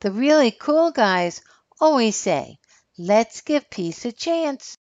The really cool guys always say, "Let's give peace a chance."